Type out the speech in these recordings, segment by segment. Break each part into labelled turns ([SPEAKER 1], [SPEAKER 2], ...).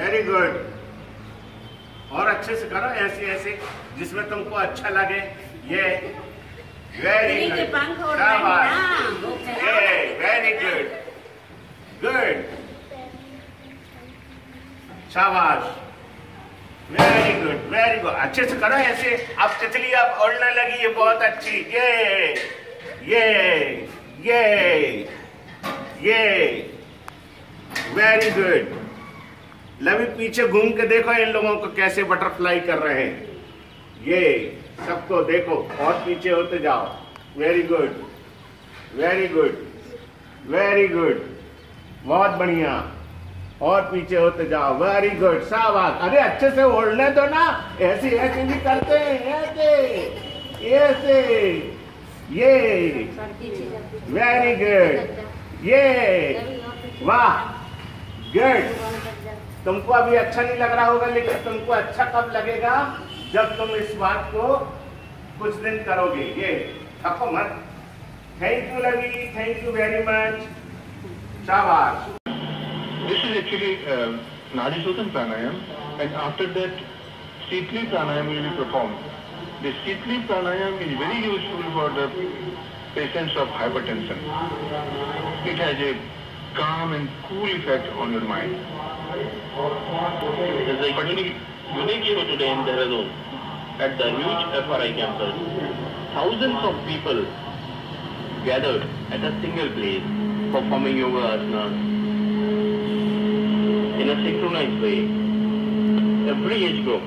[SPEAKER 1] Very good और अच्छे से करो ऐसे ऐसे जिसमें तुमको अच्छा लगे ये। Very good very good good शाबाश। वेरी गुड वेरी गुड अच्छे से करो ऐसे। अब तितली अब उड़ने लगी ये बहुत अच्छी। ये ये ये ये वेरी गुड लवी पीछे घूम के देखो इन लोगों को कैसे बटरफ्लाई कर रहे हैं। ये सबको देखो, और पीछे होते जाओ। Very good very good very good बहुत बढ़िया। और पीछे होते जाओ। वेरी गुड शाबाश। अरे अच्छे से ओढ़ने दो ना। ऐसे ऐसे भी करते हैं, ऐसे ऐसे। ये। वेरी गुड ये। वाह। गुड तुमको अभी अच्छा नहीं लग रहा होगा, लेकिन तुमको अच्छा कब लगेगा? जब तुम इस बात को कुछ दिन करोगे। ये थको मत। Thank you Lavi thank you very much शाबाश।
[SPEAKER 2] This is actually nadi sutan pranayama and after that sheetali pranayama will be perform this sheetali pranayama is very useful for the patients of hypertension it has a calm and cool effect on your mind
[SPEAKER 3] There's a unique, unique show today in Dehradun at the huge FRI campus. Thousands of people gathered at a single place performing yoga asanas in a synchronized way. Every age group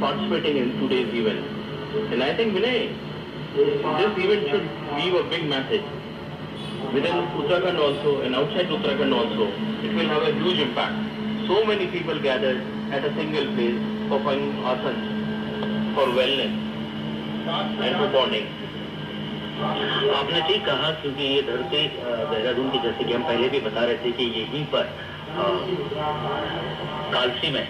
[SPEAKER 3] participating in today's event. And I think Vinay, this event should leave a big message. Within Uttarakhand also and outside Uttarakhand also, it will have a huge impact. So many people gathered at a single place performing asanas for wellness, and for bonding.
[SPEAKER 4] आपने ठीक कहा, क्योंकि ये धरती देहरादून की जैसे कि हम पहले भी बता रहे थे कि यहीं पर कालसी में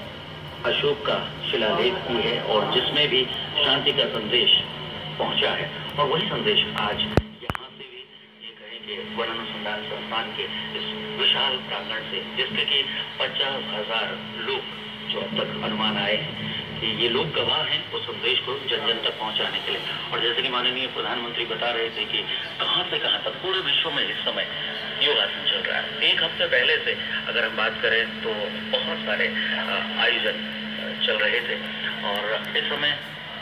[SPEAKER 4] अशोक का शिलालेख भी है और जिसमें भी शांति का संदेश पहुँचा है और वही संदेश आज कि वन अनुसंधान संस्थान के इस विशाल प्रांगण से जिसके कि पचास हज़ार लोग जो अब तक अनुमान आए हैं कि ये लोग गवाह हैं उस संदेश को जन जन तक पहुँचाने के लिए। और जैसे कि माननीय प्रधानमंत्री बता रहे थे कि कहाँ से कहाँ तक पूरे विश्व में इस समय योगासन चल रहा है। एक हफ़्ते पहले से अगर हम बात करें तो बहुत सारे आयोजन चल रहे थे। और इस समय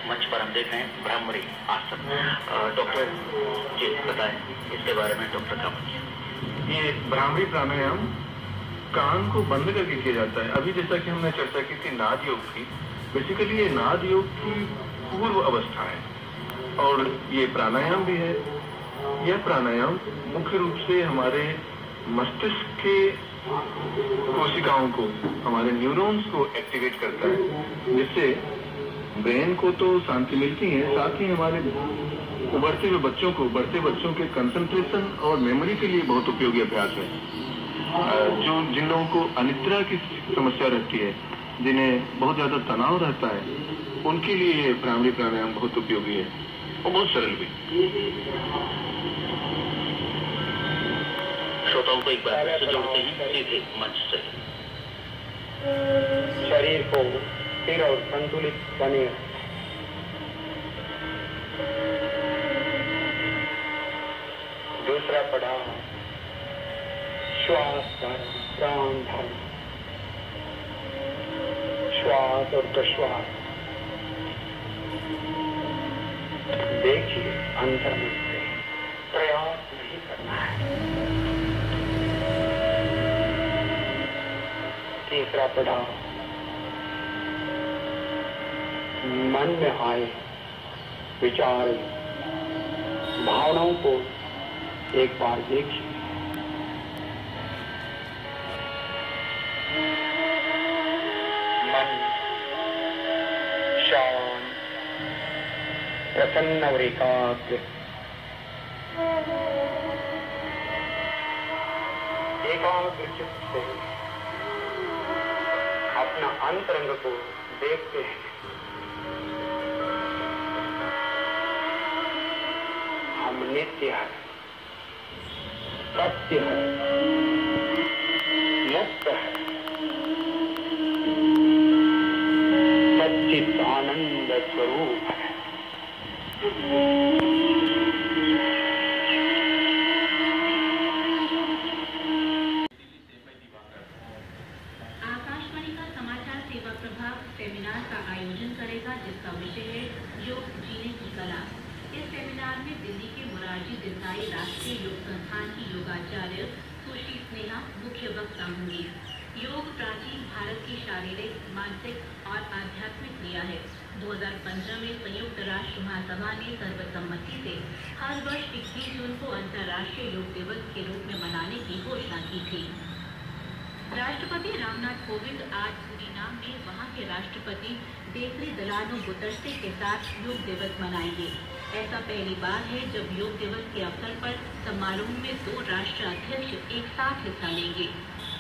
[SPEAKER 4] मंच पर हम देख रहे हैं ब्राह्मणी आसन डॉक्टर जी बताएँ इसके बारे में डॉक्टर कामत
[SPEAKER 2] ये ब्राह्मणी प्राणायाम कान को बंद करके किया जाता है। अभी जैसा कि हमने चर्चा की थी नाद योग की बेसिकली ये नाद योग की पूर्व अवस्था है। और ये प्राणायाम भी है। यह प्राणायाम मुख्य रूप से हमारे मस्तिष्क के कोशिकाओं को हमारे न्यूरॉन्स को एक्टिवेट करता है जिससे ब्रेन को तो शांति मिलती है साथ ही हमारे उभरते हुए बच्चों को बढ़ते बच्चों के कंसंट्रेशन और मेमोरी के लिए बहुत उपयोगी अभ्यास है। जो जिन लोगों को अनिद्रा की समस्या रहती है जिन्हें बहुत ज़्यादा तनाव रहता है उनके लिए ये प्राइमरी प्राणायाम बहुत उपयोगी है और बहुत सरल भी।
[SPEAKER 4] श्रोताओं को एक बार से जोड़ते हैं सीधे मंच से।
[SPEAKER 5] शरीर को स्थिर और संतुलित बने। दूसरा पढ़ा श्वास धर्म प्राण धर्म श्वास और प्रश्वास देखिए, अंतर में से प्रयास नहीं करना है। तीसरा पड़ाव मन में आए, विचार, भावनाओं को एक बार देखिए मन शांत, प्रसन्न और एकाग्र। एकाग्र चित्त से अपना अंतरंग को देखते हैं। हम नित्य है। सत्य है। मुक्त है।
[SPEAKER 6] सच्चिदानंद स्वरूप है। कला इस सेमिनार में दिल्ली के मुरारजी देसाई, राष्ट्रीय योग संस्थान की योगाचार्य सुश्री स्नेहा मुख्य वक्ता होंगी। योग प्राचीन भारत की शारीरिक, मानसिक और आध्यात्मिक क्रिया है। 2015 में संयुक्त राष्ट्र महासभा ने सर्वसम्मति से हर वर्ष 21 जून को अंतर्राष्ट्रीय योग दिवस के रूप में मनाने की घोषणा की थी। राष्ट्रपति रामनाथ कोविंद आज सूरीनाम में वहाँ के राष्ट्रपति देसरी दलानो बुतरसे के साथ योग दिवस मनाएँगे। ऐसा पहली बार है जब योग दिवस के अवसर पर समारोह में दो राष्ट्र अध्यक्ष एक साथ हिस्सा लेंगे।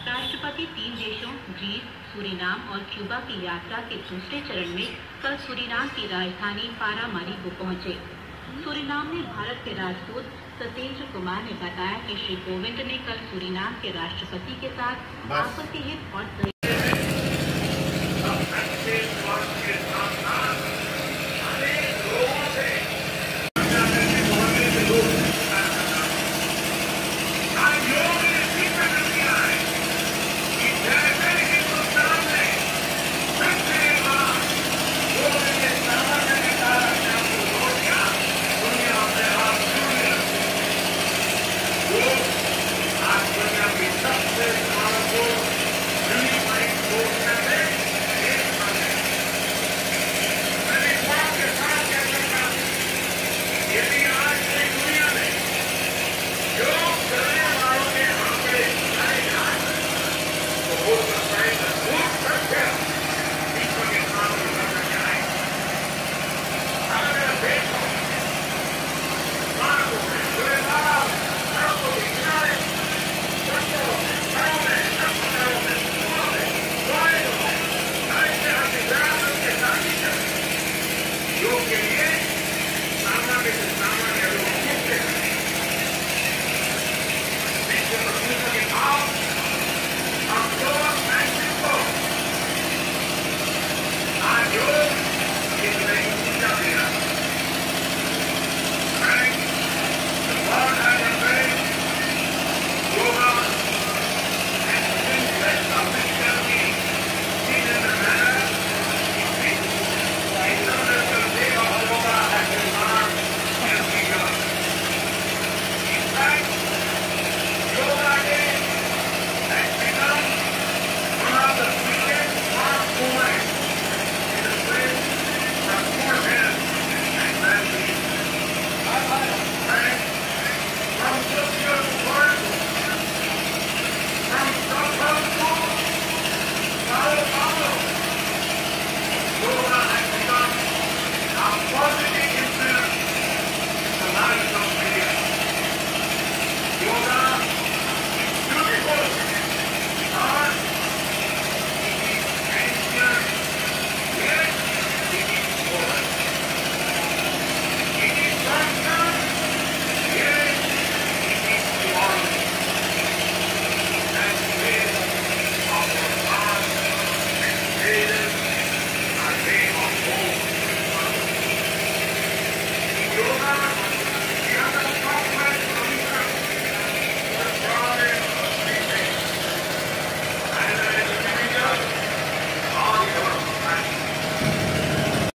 [SPEAKER 6] राष्ट्रपति तीन देशों, ग्रीस, सूरीनाम और क्यूबा की यात्रा के दूसरे चरण में कल सूरीनाम की राजधानी पारामारी को पहुँचे। सूरीनाम में भारत के राजदूत सत्येंद्र कुमार ने बताया कि श्री कोविंद ने कल सूरीनाम के राष्ट्रपति के साथ
[SPEAKER 1] आपत्ति
[SPEAKER 6] आपसी हित और